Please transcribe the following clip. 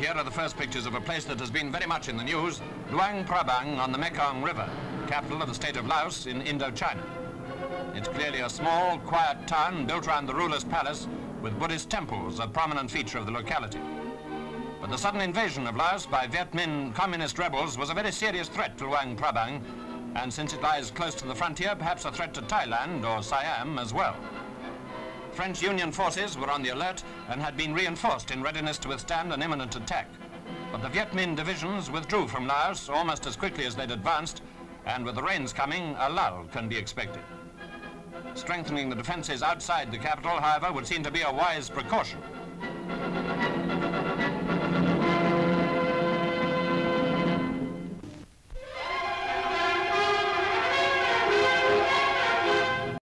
here are the first pictures of a place that has been very much in the news, Luang Prabang on the Mekong River, capital of the state of Laos in Indochina. It's clearly a small, quiet town built around the ruler's palace with Buddhist temples, a prominent feature of the locality. But the sudden invasion of Laos by Viet Minh communist rebels was a very serious threat to Luang Prabang, and since it lies close to the frontier, perhaps a threat to Thailand or Siam as well. French Union forces were on the alert and had been reinforced in readiness to withstand an imminent attack. But the Viet Minh divisions withdrew from Laos almost as quickly as they'd advanced, and with the rains coming, a lull can be expected. Strengthening the defenses outside the capital, however, would seem to be a wise precaution.